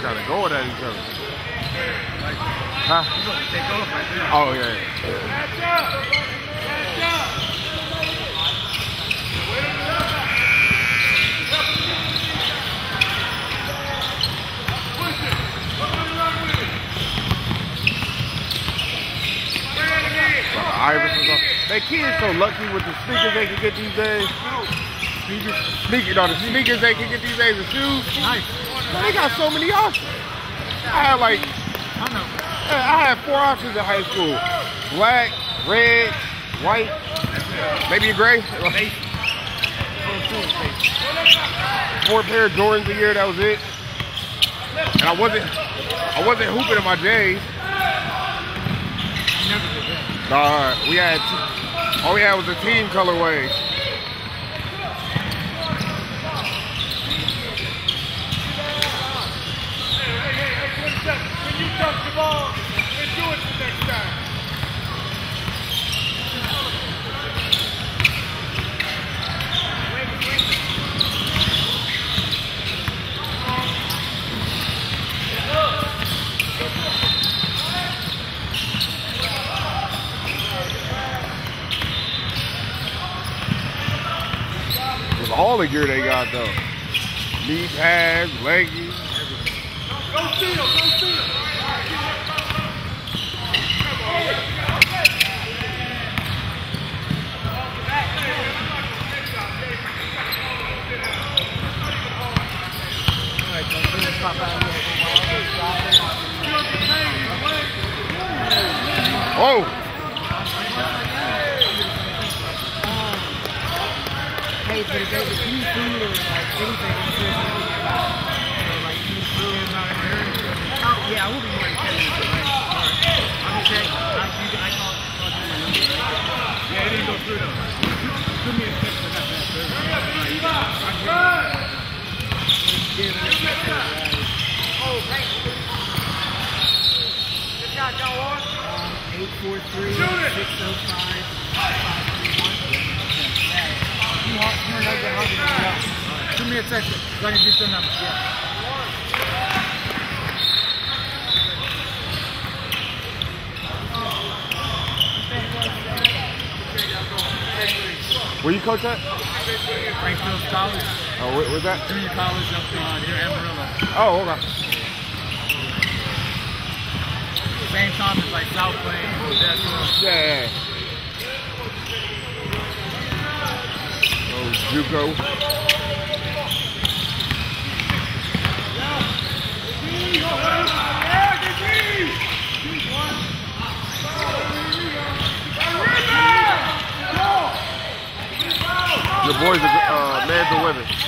kind of going at each other. Huh? Oh, yeah. That kid's so lucky with the sneakers they can get these days. Sneakers? Sneakers, no, the sneakers they can get these days, the shoes. Nice. They got so many options. I had like, I had four options in high school. Black, red, white, maybe a gray. Four pair of Jordans a year, that was it. And I wasn't, I wasn't hooping in my J's. Nah, we had, all we had was a team colorway. When you touch the ball and do it the next time. With all the though. Knee pads, leggies. Go steal, go steal. Oh! Hey, but if there's any food or like anything, I'm sure it's gonna be about. So like any food about it here. Oh yeah, I will be more than ten minutes. Right? Alright. I'm just saying. I, you, I call, call you my number. Right? Yeah, it didn't go through though. Give me a text for that. Alright, you got it. I'm good. Yeah, but it's not good, right? Good shot, John Wall. Eight four three six oh five five five three one. You want you want to know the Shoot me a text so I can get your number. Yeah. Where you coach at? Frank Phillips College, Oh, where, where's that? junior college up uh, near Amarillo. Oh, okay. Same time as like South Odessa. Yeah. Oh, JUCO. Boys are uh, men's or women?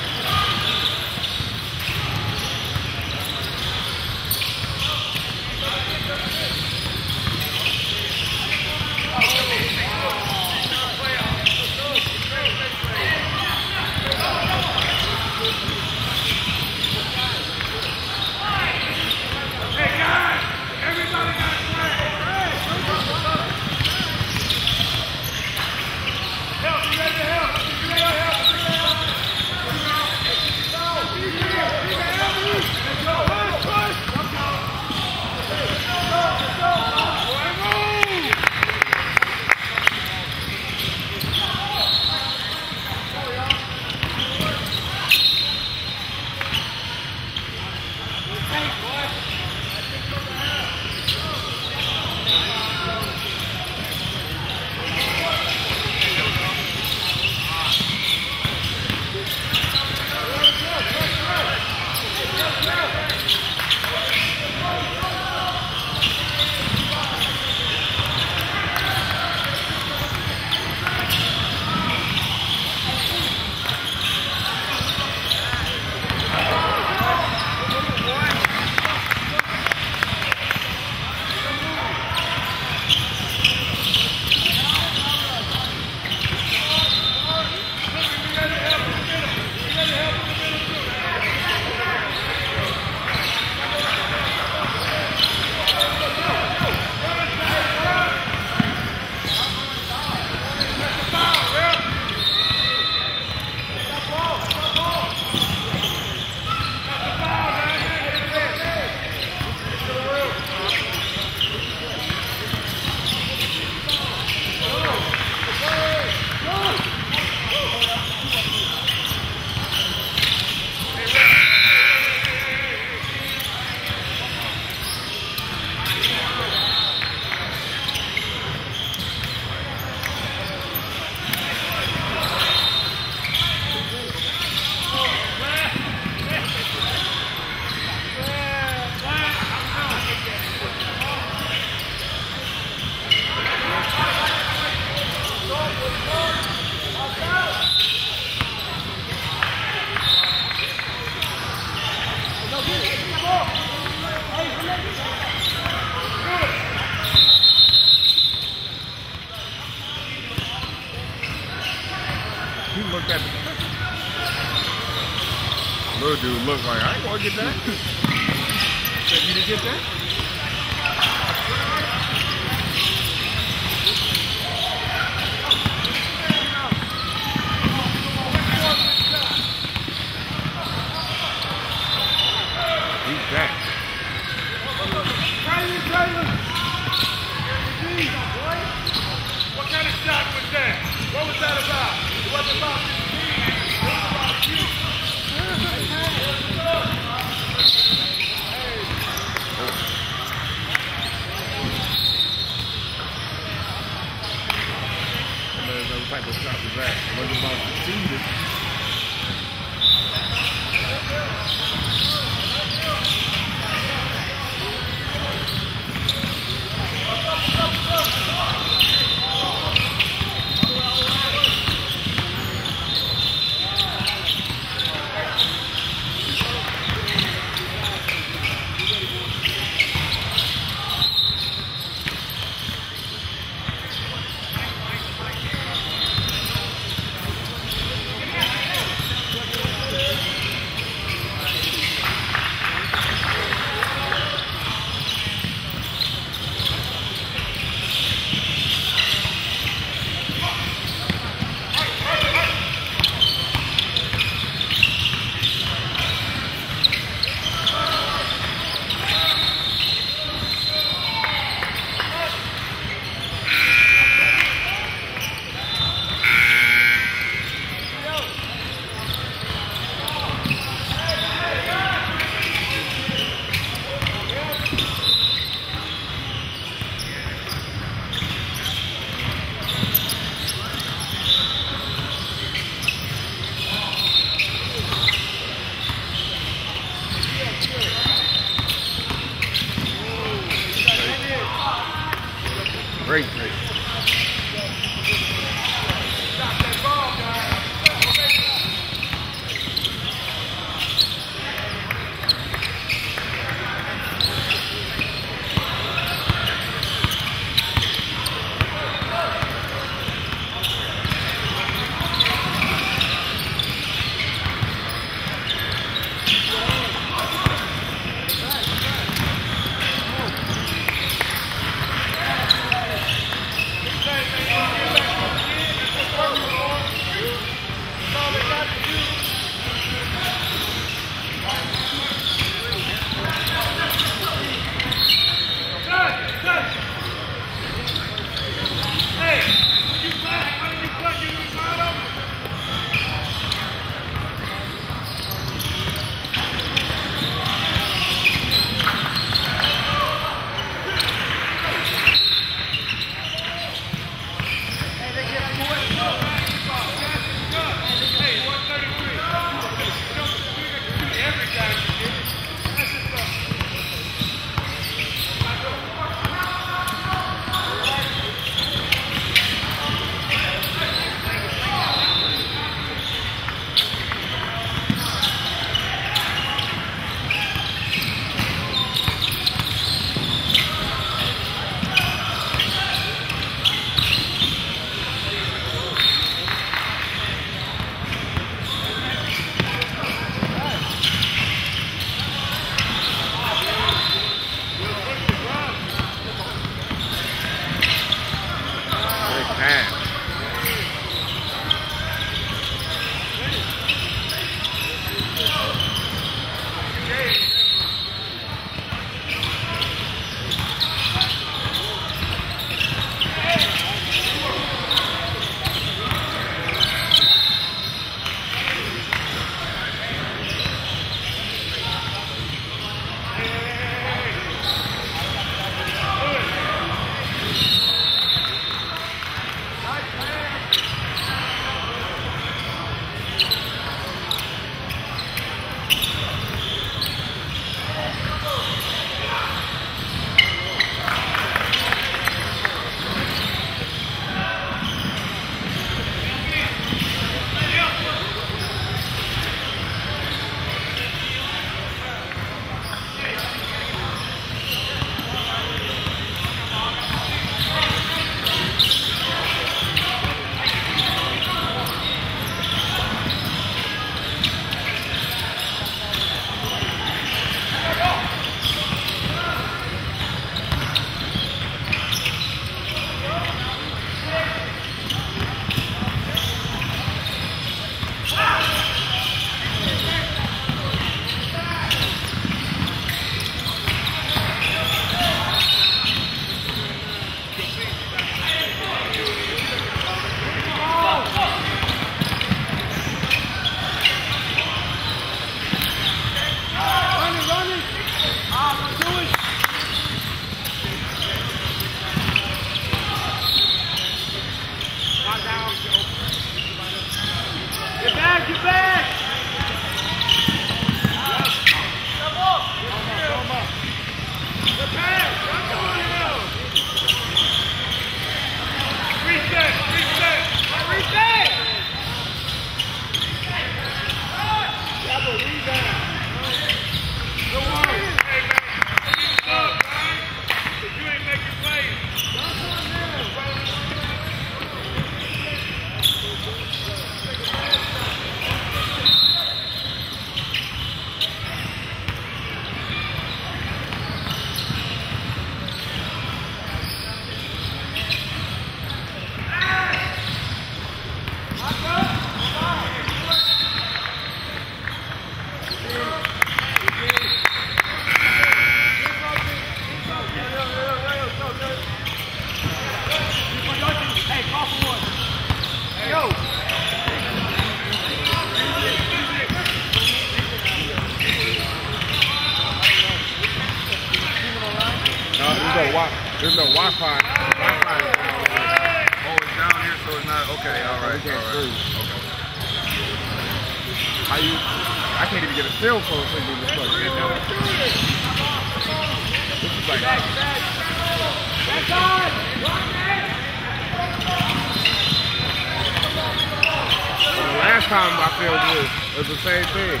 The time I feel this, It's the same thing.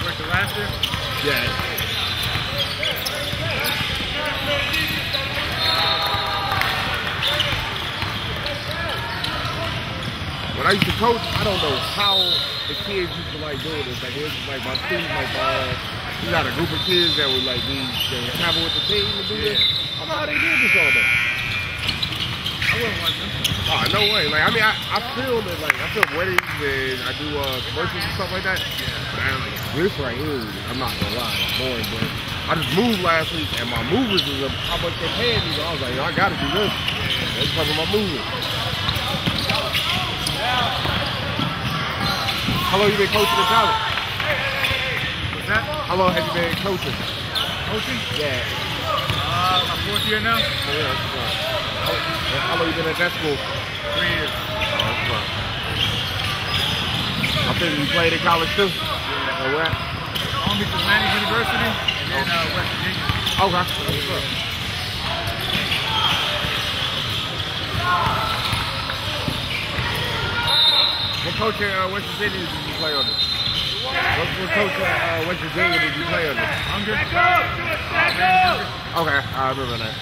Where's the last year? Yeah. When I used to coach, I don't know how the kids used to like doing this. Like it was like my students, like uh, we got a group of kids that would like be that would travel with the team and do this. I don't know how they did this all day. I wouldn't want them. Oh, no way. Like I mean, I, I film it like I film weddings and I do uh, commercials and stuff like that. But I, like, this right here, I'm not gonna lie, it's boring. But I just moved last week and my movers is a, how much they paying me. I was like, Yo, I gotta do this. That's because of my movers. How long you been coaching in college? What's that? How long have you been coaching? Coaching? Yeah. Uh, my fourth year now? Yeah. How, long you been at that school? Three years. Oh, that's. I think you played in college too. Yeah. where? Long Beach Atlantic University and uh, West Virginia. Okay. What coach at uh, West Virginia did you play under? What, what coach at uh, West Virginia did you play under? Back up! Back up! Okay, I remember that.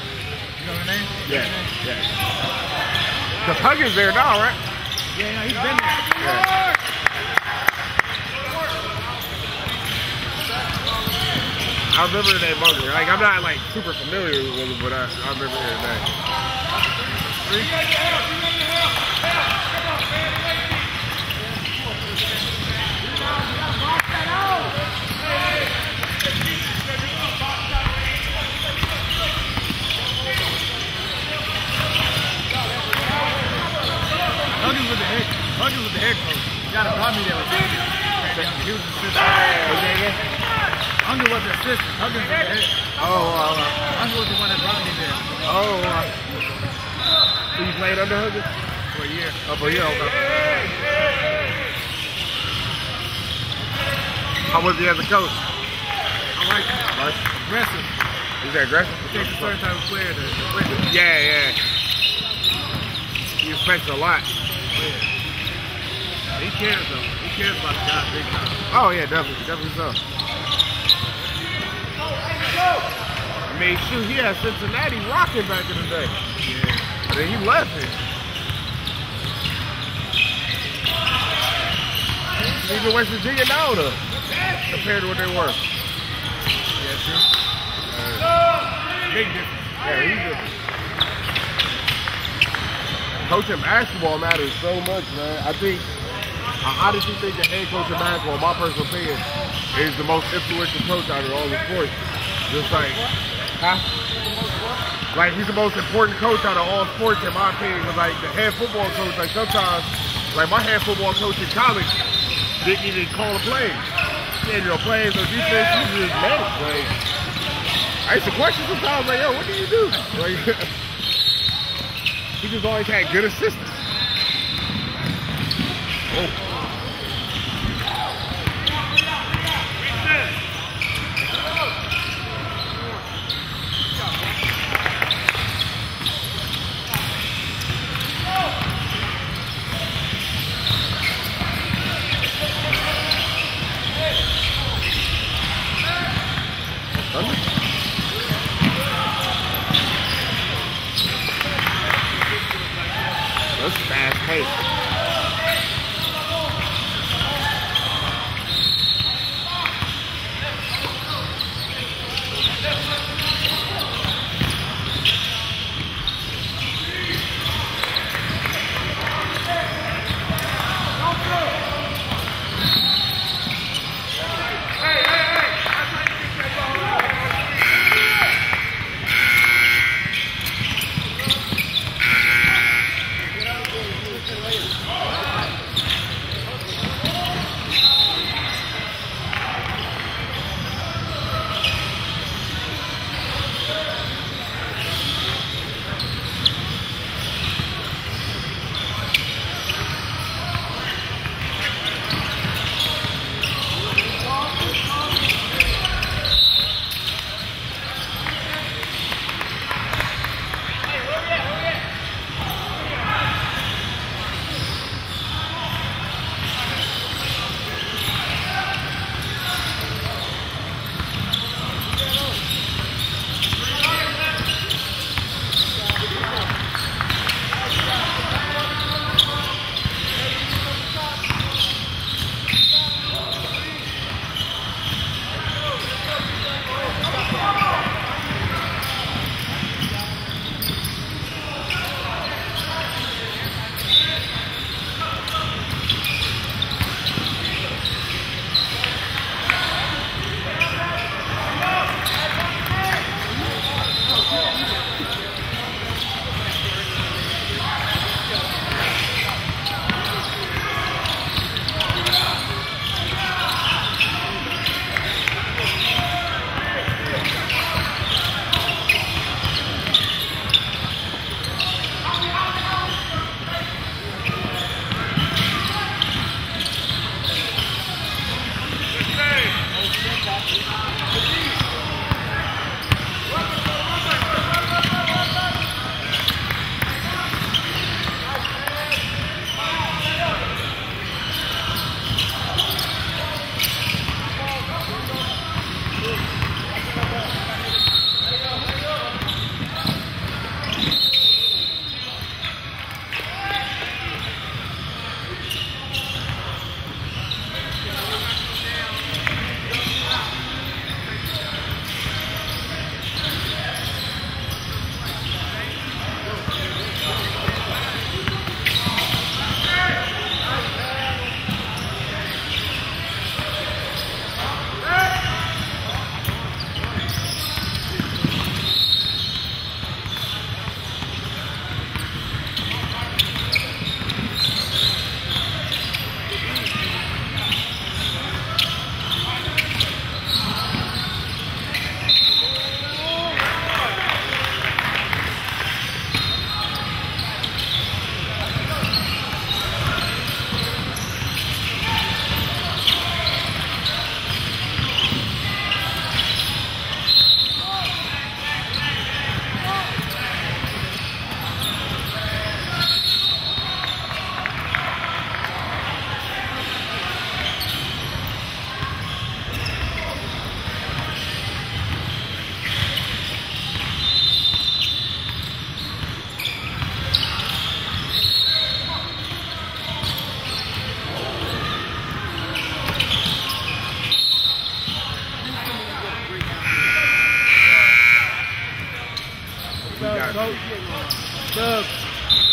You know the name? Yeah, yeah. Because Huggins there now, right? Yeah, yeah, he's been there. Yeah. I remember the name Huggins. Like, I'm not like super familiar with him, but I, I remember his name. Huggins was the Huggins was the head coach. You gotta brought me there with. He was the assistant. Was that again? Hunger was the assistant. Huggins was the head. Oh, uh, Hunger was the one that brought me there oh. Uh, so you played under Huggins? for a year. Oh, for you, okay. How was he as a coach? I like him. Nice. Aggressive. Is that aggressive? It takes a certain type of player to, to. Yeah, yeah. He expects a lot. He cares though. He cares about the job big time. Oh yeah, definitely, definitely so. I mean, shoot, he had Cincinnati rocking back in the day. Yeah. And then he left it. Even West Virginia now, though, compared to what they were. Yeah, true. Uh, big difference. Yeah, he's different. Coaching basketball matters so much, man. I think, I honestly think the head coach of basketball, my personal opinion, is the most influential coach out of all the sports. Just like, huh? Like, he's the most important coach out of all sports, in my opinion. Because, like, the head football coach, like, sometimes, like, my head football coach in college didn't even call a play. He had no plays or defense. He just managed. Like, I used to question sometimes, like, yo, what do you do? Like, he just always had good assistants. Oh. That's fast paced.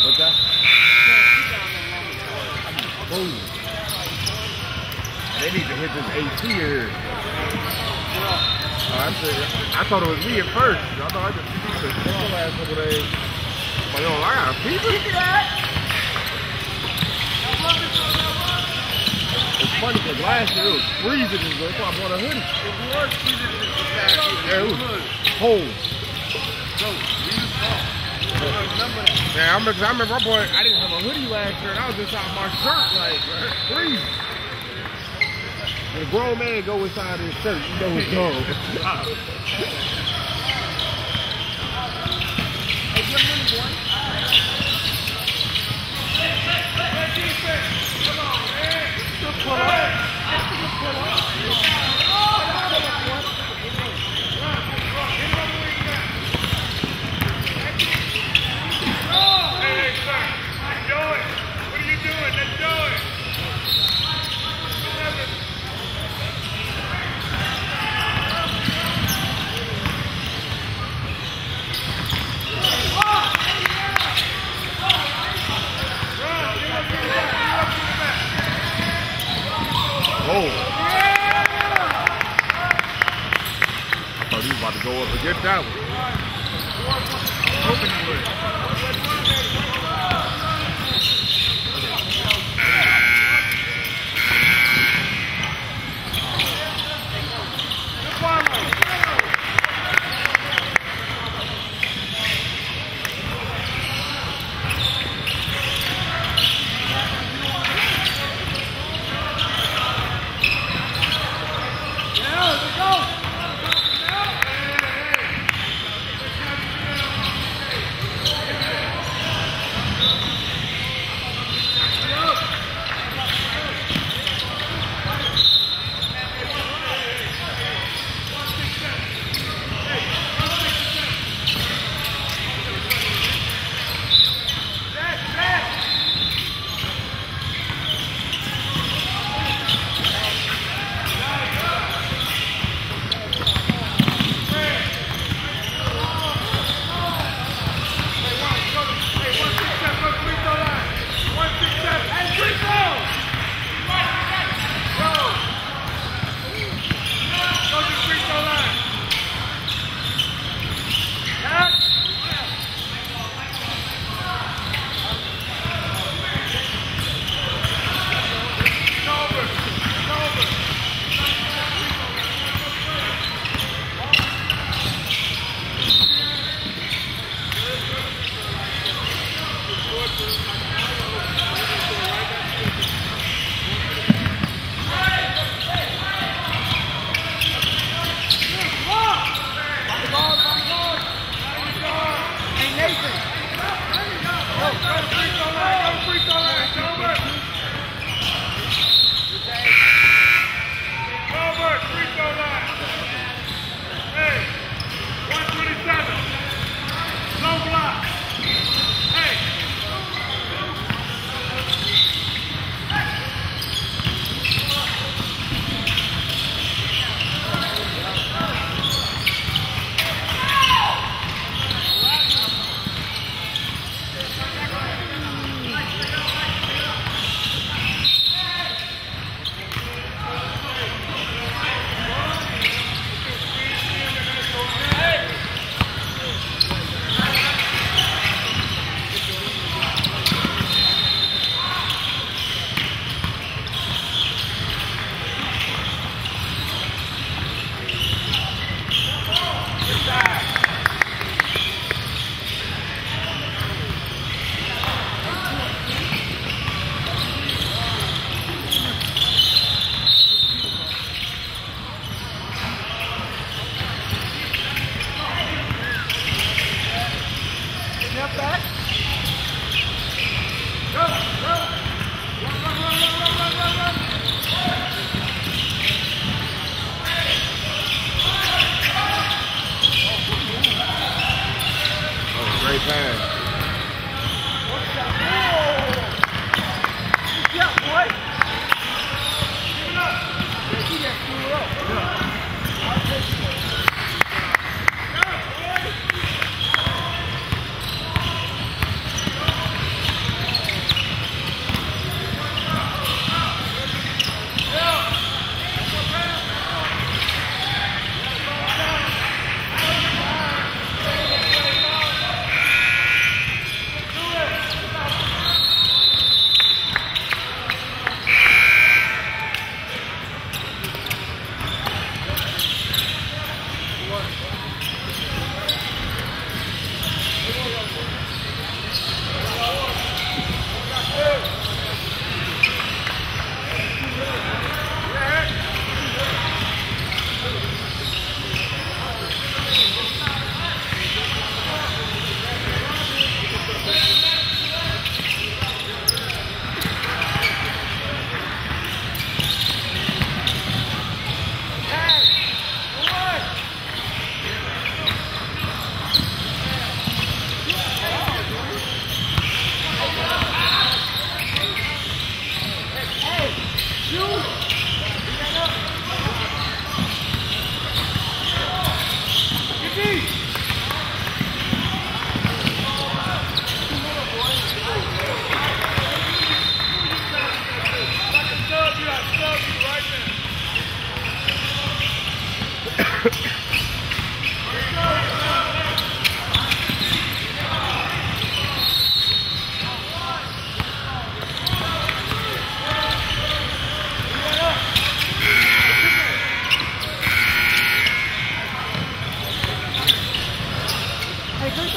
What's that? Boom. They need to hit this AC here. Oh, I, said, I thought it was me at first. I thought I just peeped it the last couple days. But yo, I got a peep it? It's funny because last year it was freezing and so I bought a hoodie. It was freezing this last year. Yeah, it was cold. So, we was off. Remember that. Man, I remember, I remember I bought, I didn't have a hoodie last year and I was inside my shirt like freezing. When a grown man go inside his shirt, you know it's cold. Hey, hey, sir. Let's do it. What are you doing? Let's do it. Oh. I thought he was about to go up and get that one.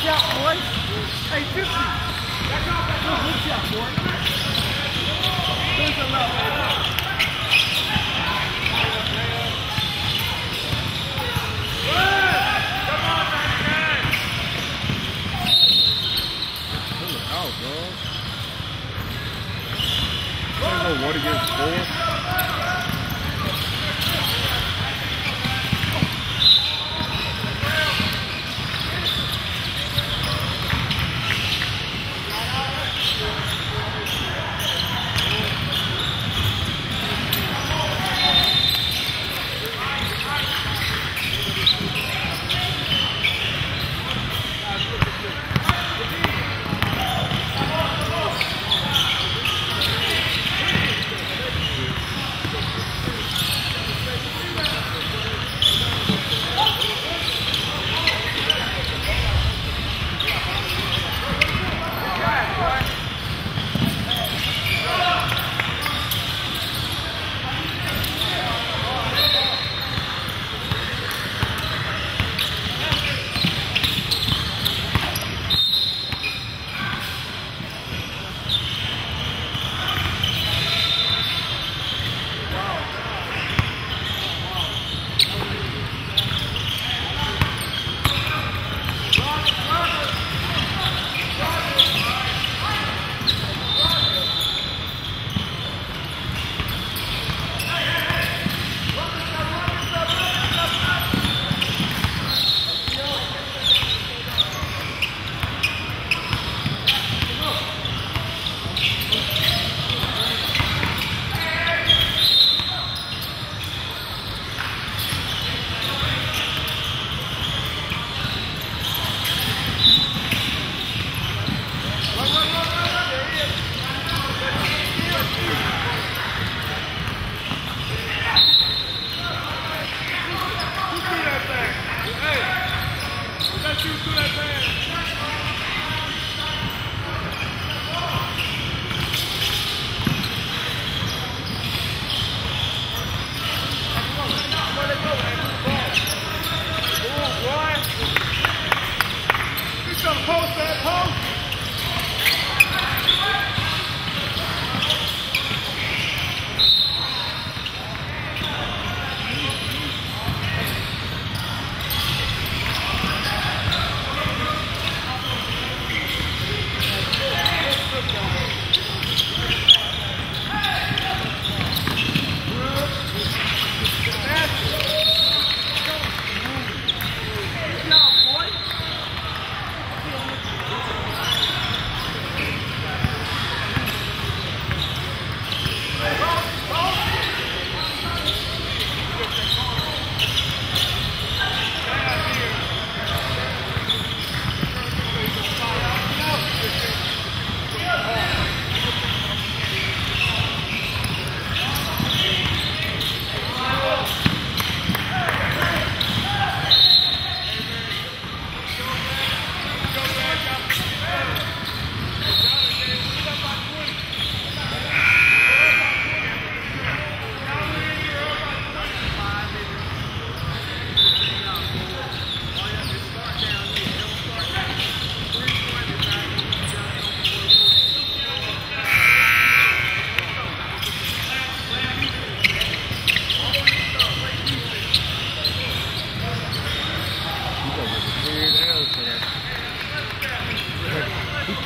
Shot, boy. Hey, 50. Good shot, boy. Thanks a. Pull it out. There's one against four.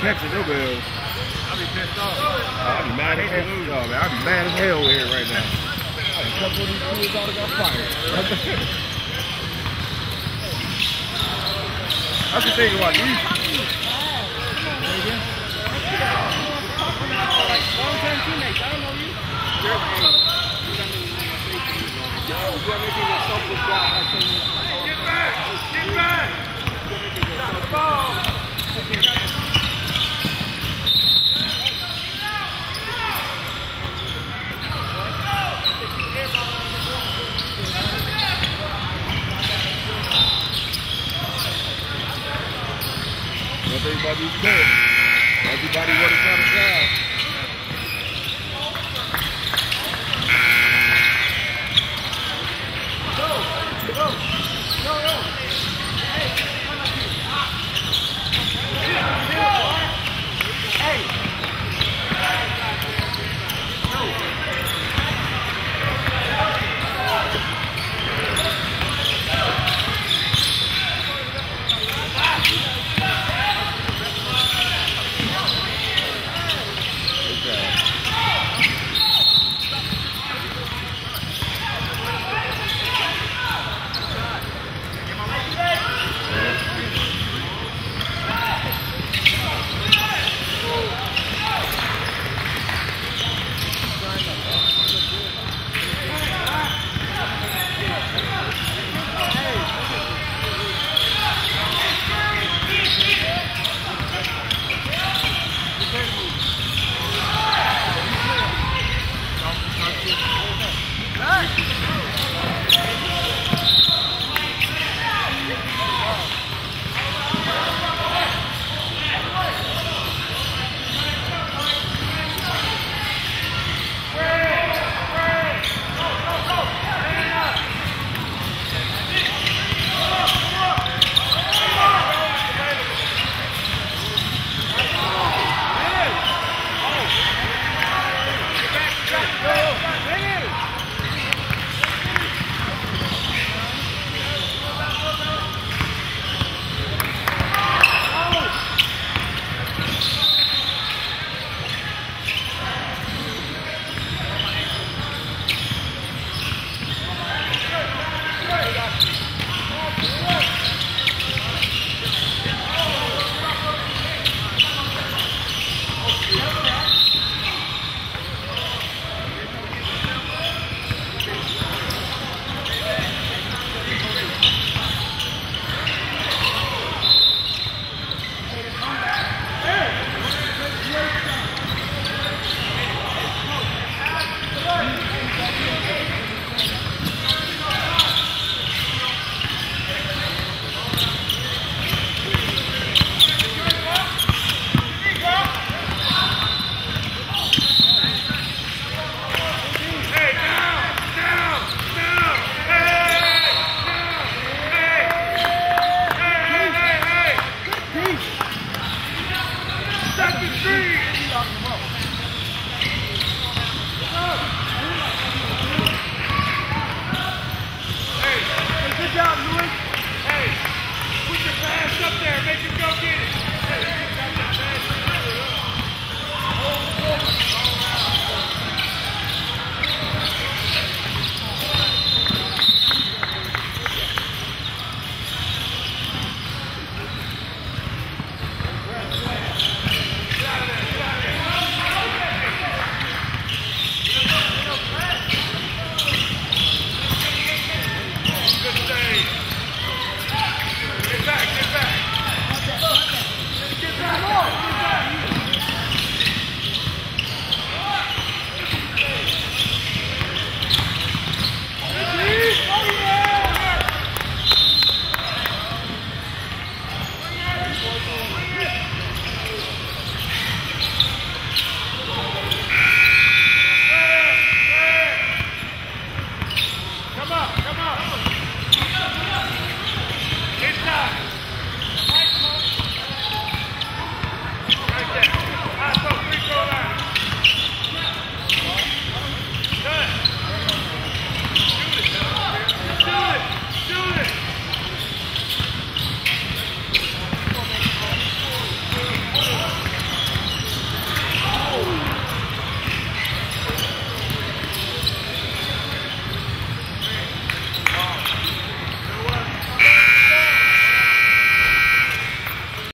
Catching them L's. I'll be pissed off. I'd be mad as hell. No, man, I'd be mad as hell here right now. A couple of these kids all got fired. That's the thing about these. Long-term teammates. I don't know you. Get back! Get back! Got the ball! Everybody's good. Everybody want to try to grab.